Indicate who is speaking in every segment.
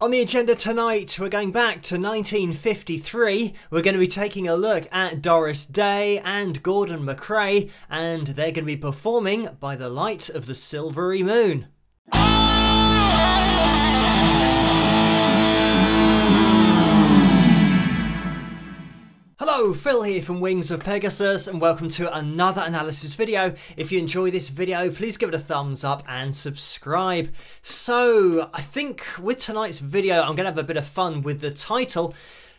Speaker 1: On the agenda tonight, we're going back to 1953. We're going to be taking a look at Doris Day and Gordon MacRae, and they're going to be performing by the light of the silvery moon. Hello, Phil here from Wings of Pegasus and welcome to another analysis video. If you enjoy this video, please give it a thumbs up and subscribe. So, I think with tonight's video, I'm going to have a bit of fun with the title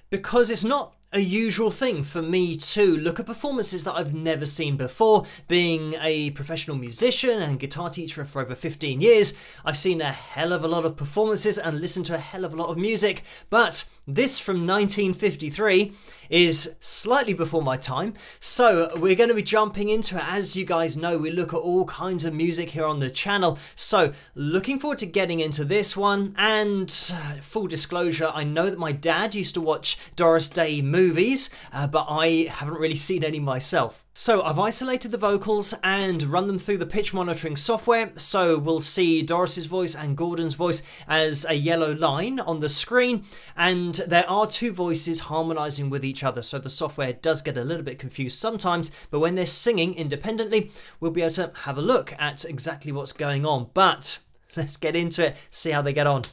Speaker 1: because it's not a usual thing for me to look at performances that I've never seen before. Being a professional musician and guitar teacher for over 15 years, I've seen a hell of a lot of performances and listened to a hell of a lot of music, but this from 1953 is slightly before my time, so we're going to be jumping into it. As you guys know, we look at all kinds of music here on the channel, so looking forward to getting into this one. And uh, full disclosure, I know that my dad used to watch Doris Day movies, uh, but I haven't really seen any myself. So I've isolated the vocals and run them through the pitch monitoring software. So we'll see Doris's voice and Gordon's voice as a yellow line on the screen. And there are two voices harmonizing with each other. So the software does get a little bit confused sometimes, but when they're singing independently, we'll be able to have a look at exactly what's going on. But let's get into it, see how they get on.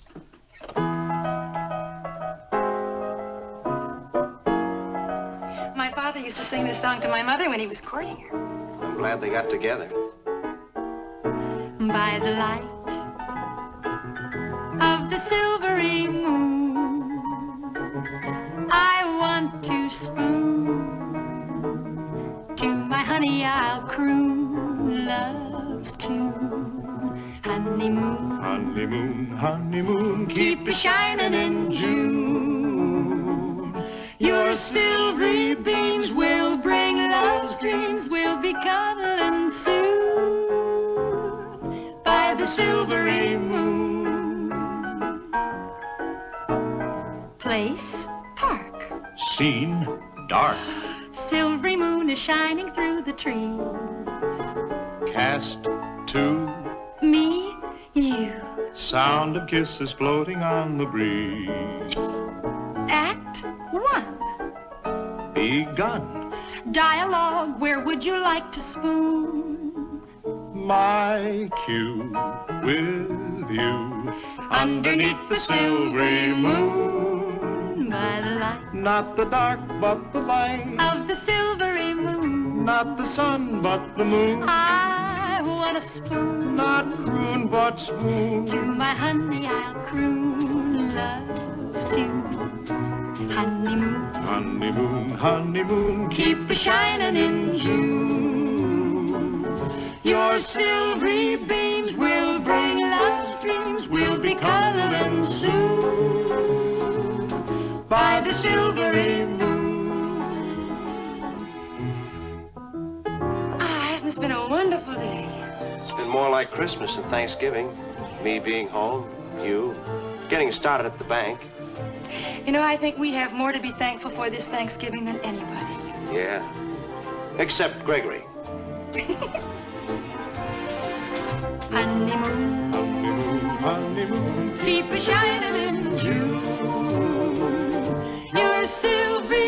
Speaker 2: Song to my mother when he was courting her.
Speaker 3: I'm glad they got together.
Speaker 2: By the light of the silvery moon, I want to spoon. To my honey I'll croon love's tune. Honeymoon,
Speaker 4: honeymoon, honeymoon,
Speaker 2: keep, keep a shining in June. Your silvery beams will bring love's dreams. We'll be cuddling soon by the silvery moon. Place, park.
Speaker 4: Scene, dark.
Speaker 2: Silvery moon is shining through the trees.
Speaker 4: Cast, two.
Speaker 2: Me, you.
Speaker 4: Sound of kisses floating on the breeze.
Speaker 2: Act one.
Speaker 4: Begun.
Speaker 2: Dialogue, where would you like to spoon?
Speaker 4: My cue with you.
Speaker 2: Underneath the silvery moon. By the light.
Speaker 4: Not the dark, but the light.
Speaker 2: Of the silvery moon.
Speaker 4: Not the sun, but the moon.
Speaker 2: I want a spoon.
Speaker 4: Not croon, but swoon.
Speaker 2: To my honey I'll croon love's tune. Honeymoon.
Speaker 4: Honeymoon, honeymoon,
Speaker 2: keep a shining in June. Your silvery beams will bring love's dreams. We'll be cuddling soon by the silvery moon. Ah, hasn't this been a wonderful day?
Speaker 3: It's been more like Christmas than Thanksgiving. Me being home, you, getting started at the bank.
Speaker 2: You know, I think we have more to be thankful for this Thanksgiving than anybody.
Speaker 3: Yeah. Except Gregory.
Speaker 2: honeymoon,
Speaker 4: honeymoon, honeymoon,
Speaker 2: keep a shining in June. Your silvery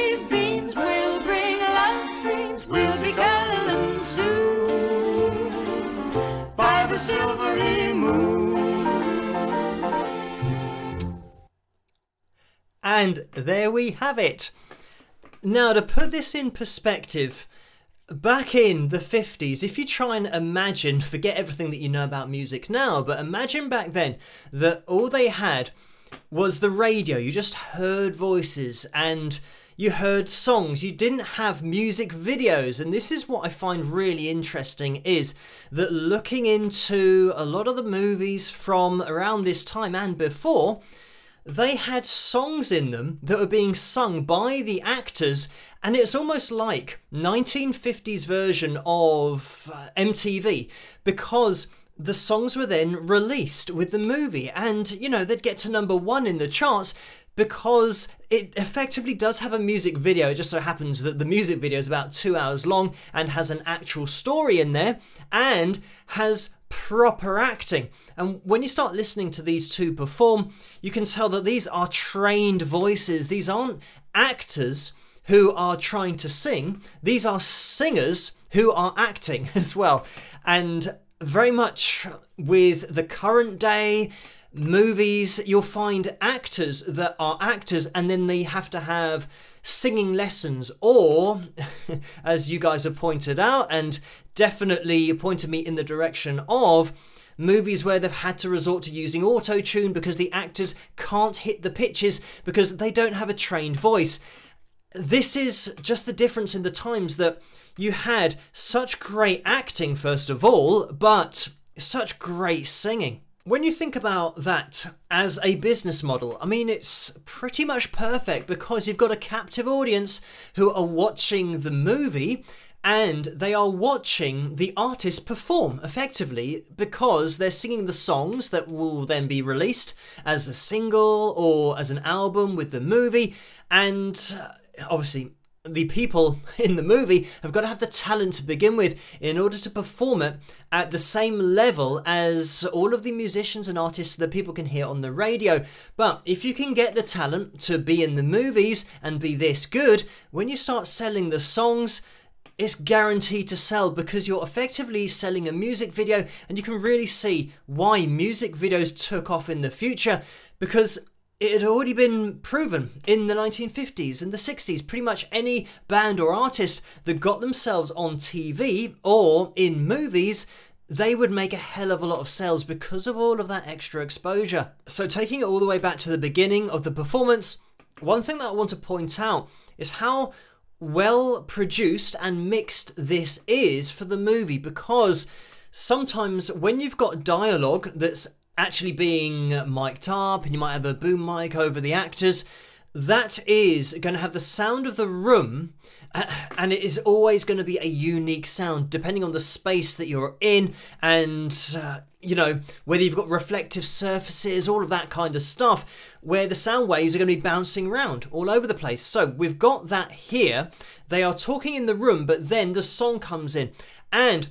Speaker 1: And there we have it. Now, to put this in perspective, back in the 50s, if you try and imagine, forget everything that you know about music now, but imagine back then that all they had was the radio. You just heard voices and you heard songs. You didn't have music videos. And this is what I find really interesting is that looking into a lot of the movies from around this time and before, they had songs in them that were being sung by the actors and it's almost like 1950s version of uh, MTV because the songs were then released with the movie, and you know, they'd get to number one in the charts because it effectively does have a music video. It just so happens that the music video is about two hours long and has an actual story in there and has proper acting. And when you start listening to these two perform, you can tell that these are trained voices. These aren't actors who are trying to sing, these are singers who are acting as well. And very much with the current day movies, you'll find actors that are actors and then they have to have singing lessons, or as you guys have pointed out, and definitely you pointed me in the direction of movies where they've had to resort to using auto tune because the actors can't hit the pitches because they don't have a trained voice. This is just the difference in the times that you had such great acting, first of all, but such great singing. When you think about that as a business model, I mean, it's pretty much perfect because you've got a captive audience who are watching the movie and they are watching the artist perform effectively because they're singing the songs that will then be released as a single or as an album with the movie. And uh, obviously, the people in the movie have got to have the talent to begin with in order to perform it at the same level as all of the musicians and artists that people can hear on the radio. But if you can get the talent to be in the movies and be this good, when you start selling the songs, it's guaranteed to sell because you're effectively selling a music video and you can really see why music videos took off in the future because it had already been proven in the 1950s and the 60s. Pretty much any band or artist that got themselves on TV or in movies, they would make a hell of a lot of sales because of all of that extra exposure. So, taking it all the way back to the beginning of the performance, one thing that I want to point out is how well produced and mixed this is for the movie because sometimes when you've got dialogue that's actually being mic'd up and you might have a boom mic over the actors, that is going to have the sound of the room uh, and it is always going to be a unique sound depending on the space that you're in and uh, you know whether you've got reflective surfaces all of that kind of stuff where the sound waves are going to be bouncing around all over the place. So we've got that here. They are talking in the room but then the song comes in. And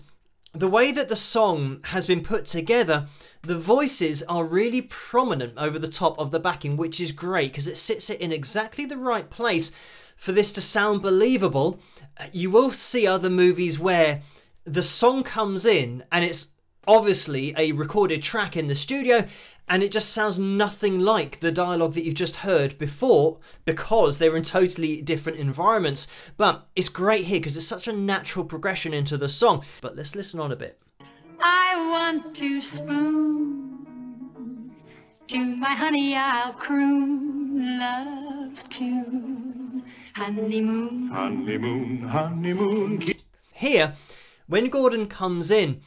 Speaker 1: the way that the song has been put together the voices are really prominent over the top of the backing which is great because it sits it in exactly the right place for this to sound believable, uh, you will see other movies where the song comes in and it's obviously a recorded track in the studio and it just sounds nothing like the dialogue that you've just heard before because they're in totally different environments. But it's great here because it's such a natural progression into the song. But let's listen on a bit.
Speaker 2: I want to spoon to my honey I'll croon love's tune honeymoon
Speaker 4: Honeymoon, honeymoon.
Speaker 1: Here, when Gordon comes in,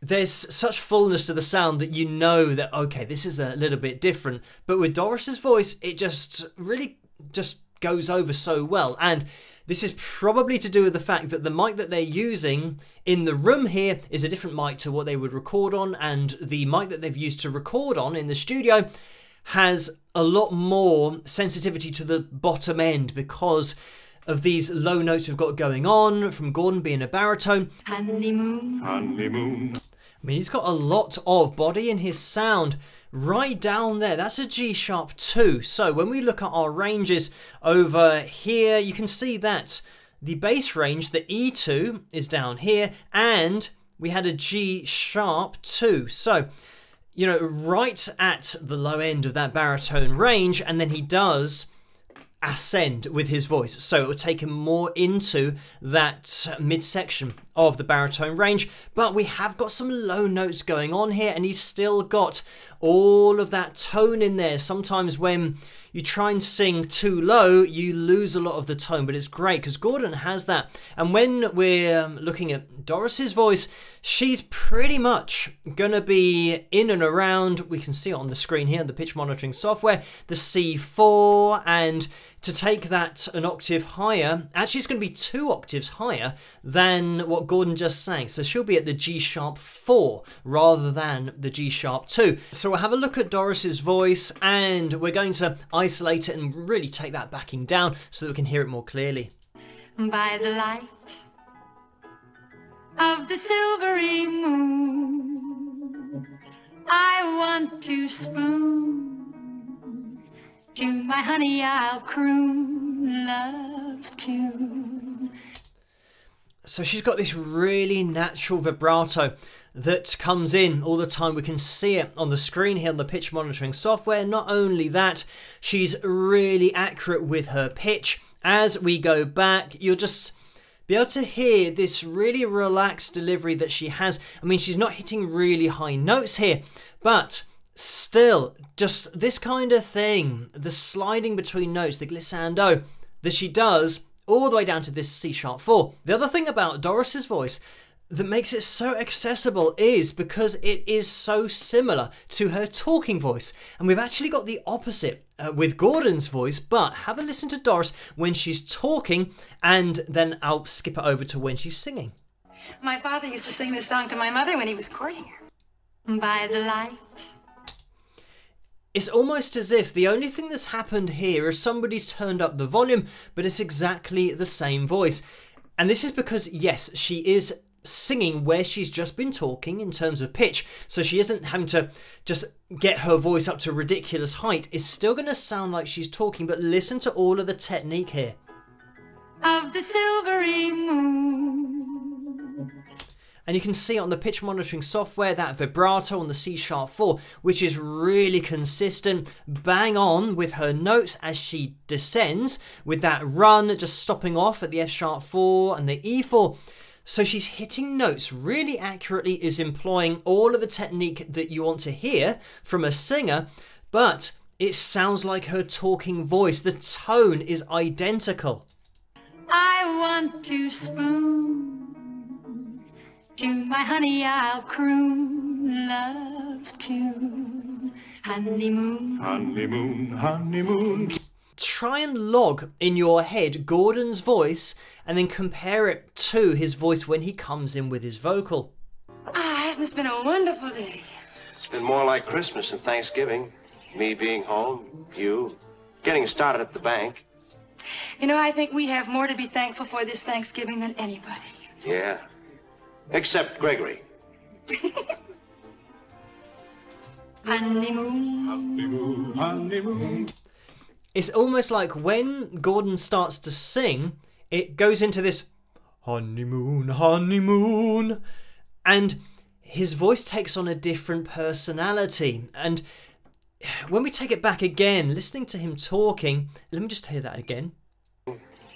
Speaker 1: there's such fullness to the sound that you know that okay, this is a little bit different. But with Doris's voice, it just really just goes over so well. And this is probably to do with the fact that the mic that they're using in the room here is a different mic to what they would record on, and the mic that they've used to record on in the studio has a lot more sensitivity to the bottom end because of these low notes we've got going on from Gordon being a baritone.
Speaker 2: honeymoon
Speaker 4: Honeymoon.
Speaker 1: I mean, he's got a lot of body in his sound right down there. That's a G sharp 2. So when we look at our ranges over here, you can see that the bass range, the E2, is down here, and we had a G sharp 2. So, you know, right at the low end of that baritone range, and then he does ascend with his voice. So it will take him more into that midsection of the baritone range. But we have got some low notes going on here, and he's still got all of that tone in there. Sometimes when you try and sing too low, you lose a lot of the tone, but it's great because Gordon has that. And when we're um, looking at Doris's voice, she's pretty much going to be in and around, we can see it on the screen here, the pitch monitoring software, the C4, and to take that an octave higher, actually it's going to be two octaves higher than what Gordon just sang. So she'll be at the G sharp 4 rather than the G sharp 2. So we'll have a look at Doris's voice and we're going to isolate it and really take that backing down so that we can hear it more clearly.
Speaker 2: by the light of the silvery moon. I want to spoon to my honey. I'll croon love's tune.
Speaker 1: So she's got this really natural vibrato that comes in all the time. We can see it on the screen here on the pitch monitoring software. Not only that, she's really accurate with her pitch. As we go back, you'll just be able to hear this really relaxed delivery that she has. I mean, she's not hitting really high notes here, but still, just this kind of thing, the sliding between notes, the glissando that she does all the way down to this C sharp 4. The other thing about Doris's voice that makes it so accessible is because it is so similar to her talking voice. And we've actually got the opposite uh, with Gordon's voice, but have a listen to Doris when she's talking, and then I'll skip it over to when she's singing.
Speaker 5: My father used to sing this song to my mother when he was courting her.
Speaker 2: By the light
Speaker 1: It's almost as if the only thing that's happened here is somebody's turned up the volume, but it's exactly the same voice. And this is because, yes, she is singing where she's just been talking in terms of pitch, so she isn't having to just get her voice up to ridiculous height. It's still going to sound like she's talking, but listen to all of the technique here.
Speaker 2: of the silvery moon.
Speaker 1: And you can see on the pitch monitoring software that vibrato on the C sharp 4, which is really consistent, bang on with her notes as she descends, with that run just stopping off at the F sharp 4 and the E4. So she's hitting notes really accurately, is employing all of the technique that you want to hear from a singer, but it sounds like her talking voice. The tone is identical.
Speaker 2: I want to spoon to my honey. I'll croon love's tune. Honeymoon.
Speaker 4: Honeymoon, honeymoon.
Speaker 1: try and log in your head Gordon's voice and then compare it to his voice when he comes in with his vocal.
Speaker 5: Ah, hasn't this been a wonderful day?
Speaker 3: It's been more like Christmas and Thanksgiving. Me being home, you, getting started at the bank.
Speaker 5: You know, I think we have more to be thankful for this Thanksgiving than anybody.
Speaker 3: Yeah. Except Gregory.
Speaker 2: Honeymoon.
Speaker 4: Honeymoon, honeymoon.
Speaker 1: It's almost like when Gordon starts to sing, it goes into this honeymoon, honeymoon, and his voice takes on a different personality. And when we take it back again, listening to him talking, let me just hear that again.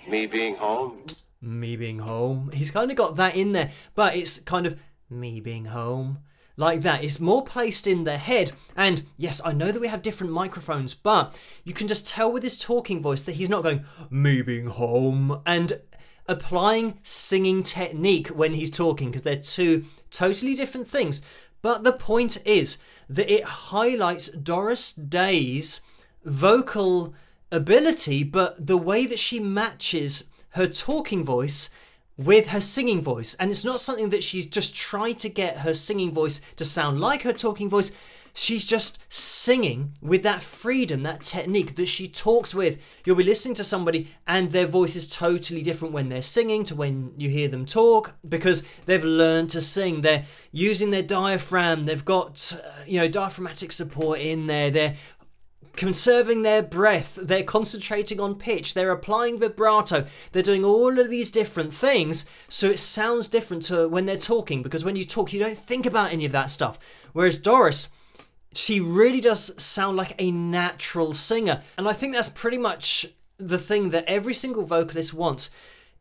Speaker 3: Me being home.
Speaker 1: Me being home. He's kind of got that in there, but it's kind of me being home. Like that. It's more placed in the head. And yes, I know that we have different microphones, but you can just tell with his talking voice that he's not going, me being home, and applying singing technique when he's talking, because they're two totally different things. But the point is that it highlights Doris Day's vocal ability, but the way that she matches her talking voice with her singing voice. And it's not something that she's just tried to get her singing voice to sound like her talking voice. She's just singing with that freedom, that technique that she talks with. You'll be listening to somebody and their voice is totally different when they're singing to when you hear them talk because they've learned to sing. They're using their diaphragm, they've got, uh, you know, diaphragmatic support in there. They're conserving their breath, they're concentrating on pitch, they're applying vibrato, they're doing all of these different things so it sounds different to when they're talking because when you talk, you don't think about any of that stuff. Whereas Doris, she really does sound like a natural singer. And I think that's pretty much the thing that every single vocalist wants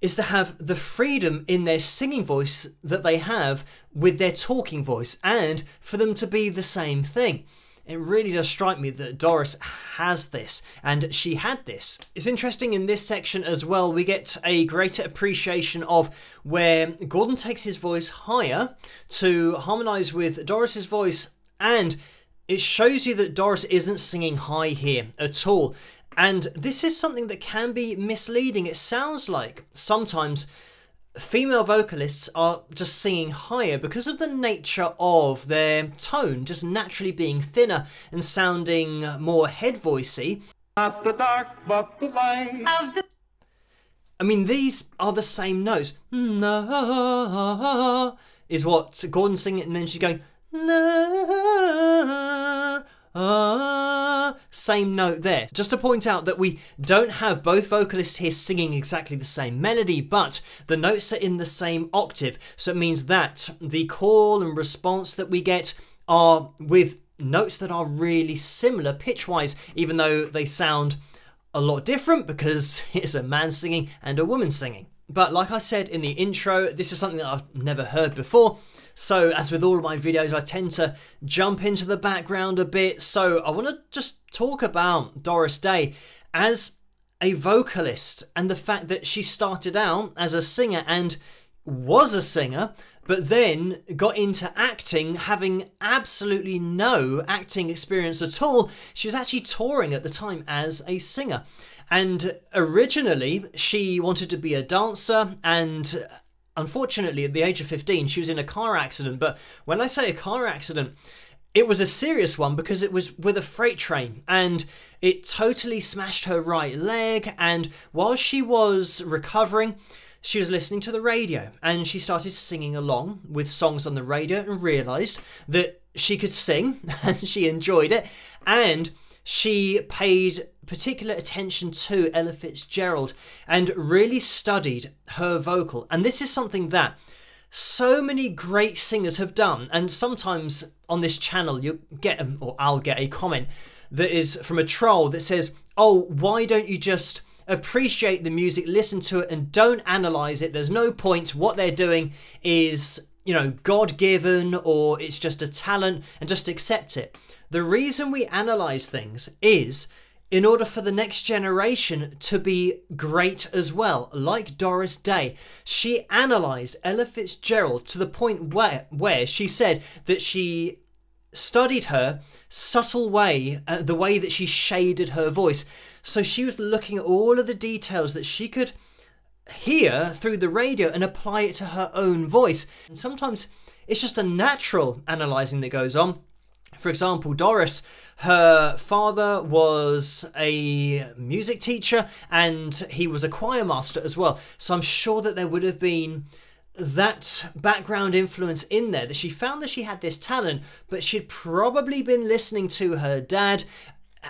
Speaker 1: is to have the freedom in their singing voice that they have with their talking voice and for them to be the same thing. It really does strike me that Doris has this, and she had this. It's interesting in this section as well, we get a greater appreciation of where Gordon takes his voice higher to harmonize with Doris's voice, and it shows you that Doris isn't singing high here at all. And this is something that can be misleading. It sounds like sometimes female vocalists are just singing higher because of the nature of their tone, just naturally being thinner and sounding more head voicey.
Speaker 4: Not the dark, but the light.
Speaker 5: Of the
Speaker 1: I mean, these are the same notes. Na is what Gordon's singing, and then she's going na ah, same note there. Just to point out that we don't have both vocalists here singing exactly the same melody, but the notes are in the same octave. So it means that the call and response that we get are with notes that are really similar pitch wise, even though they sound a lot different because it's a man singing and a woman singing. But like I said in the intro, this is something that I've never heard before. So as with all of my videos, I tend to jump into the background a bit. So I want to just talk about Doris Day as a vocalist and the fact that she started out as a singer and was a singer, but then got into acting having absolutely no acting experience at all. She was actually touring at the time as a singer. And originally, she wanted to be a dancer and unfortunately, at the age of 15, she was in a car accident. But when I say a car accident, it was a serious one because it was with a freight train and it totally smashed her right leg. And while she was recovering, she was listening to the radio and she started singing along with songs on the radio and realized that she could sing and she enjoyed it. And she paid particular attention to Ella Fitzgerald and really studied her vocal. And this is something that so many great singers have done. And sometimes on this channel, you get, a, or I'll get a comment that is from a troll that says, Oh, why don't you just appreciate the music, listen to it, and don't analyze it? There's no point. What they're doing is, you know, God given or it's just a talent and just accept it. The reason we analyze things is in order for the next generation to be great as well, like Doris Day. She analysed Ella Fitzgerald to the point where, where she said that she studied her subtle way, uh, the way that she shaded her voice. So she was looking at all of the details that she could hear through the radio and apply it to her own voice. And sometimes it's just a natural analysing that goes on. For example, Doris, her father was a music teacher and he was a choir master as well. So I'm sure that there would have been that background influence in there that she found that she had this talent, but she'd probably been listening to her dad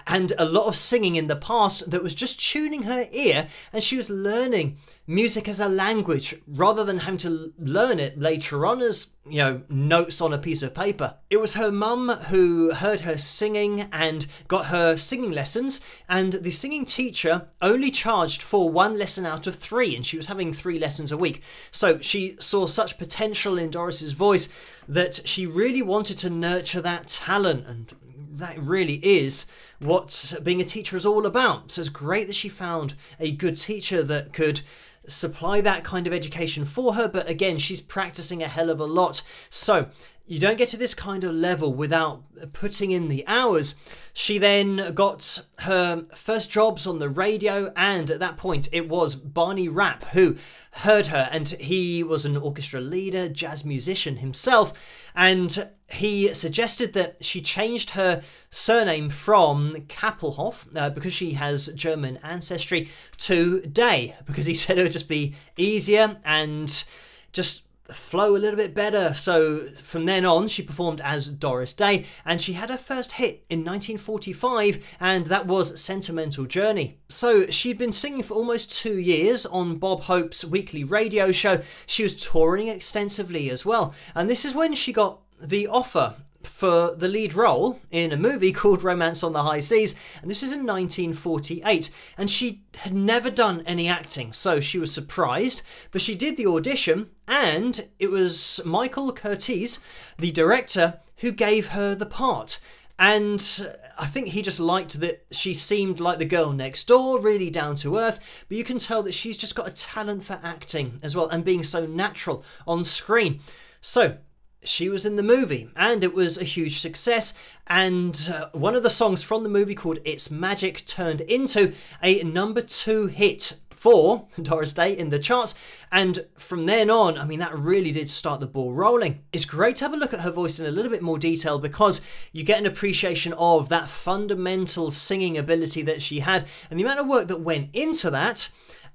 Speaker 1: and a lot of singing in the past that was just tuning her ear and she was learning music as a language rather than having to learn it later on as you know notes on a piece of paper. It was her mum who heard her singing and got her singing lessons and the singing teacher only charged for one lesson out of three and she was having three lessons a week. So she saw such potential in doris's voice that she really wanted to nurture that talent and that really is what being a teacher is all about. So it's great that she found a good teacher that could supply that kind of education for her. But again, she's practicing a hell of a lot. So you don't get to this kind of level without putting in the hours. She then got her first jobs on the radio, and at that point, it was Barney Rapp who heard her, and he was an orchestra leader, jazz musician himself, and he suggested that she changed her surname from Kappelhoff uh, because she has German ancestry to Day because he said it would just be easier and just flow a little bit better. So from then on, she performed as Doris Day, and she had her first hit in 1945, and that was Sentimental Journey. So she'd been singing for almost two years on Bob Hope's weekly radio show. She was touring extensively as well, and this is when she got the offer for the lead role in a movie called Romance on the High Seas, and this is in 1948. And she had never done any acting, so she was surprised, but she did the audition, and it was Michael Curtiz, the director, who gave her the part. And uh, I think he just liked that she seemed like the girl next door, really down to earth, but you can tell that she's just got a talent for acting as well and being so natural on screen. So, she was in the movie and it was a huge success and uh, one of the songs from the movie called It's Magic turned into a number 2 hit for Doris Day in the charts. And from then on, I mean, that really did start the ball rolling. It's great to have a look at her voice in a little bit more detail because you get an appreciation of that fundamental singing ability that she had and the amount of work that went into that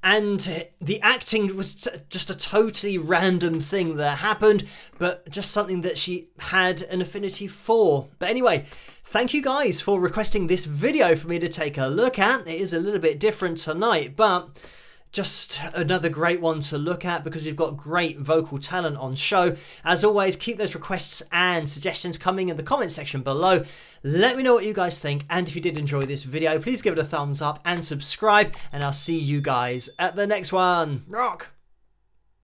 Speaker 1: and the acting was just a totally random thing that happened, but just something that she had an affinity for. But anyway, thank you guys for requesting this video for me to take a look at. It is a little bit different tonight, but just another great one to look at because we've got great vocal talent on show. As always, keep those requests and suggestions coming in the comment section below. Let me know what you guys think, and if you did enjoy this video, please give it a thumbs up and subscribe, and I'll see you guys at the next one. Rock!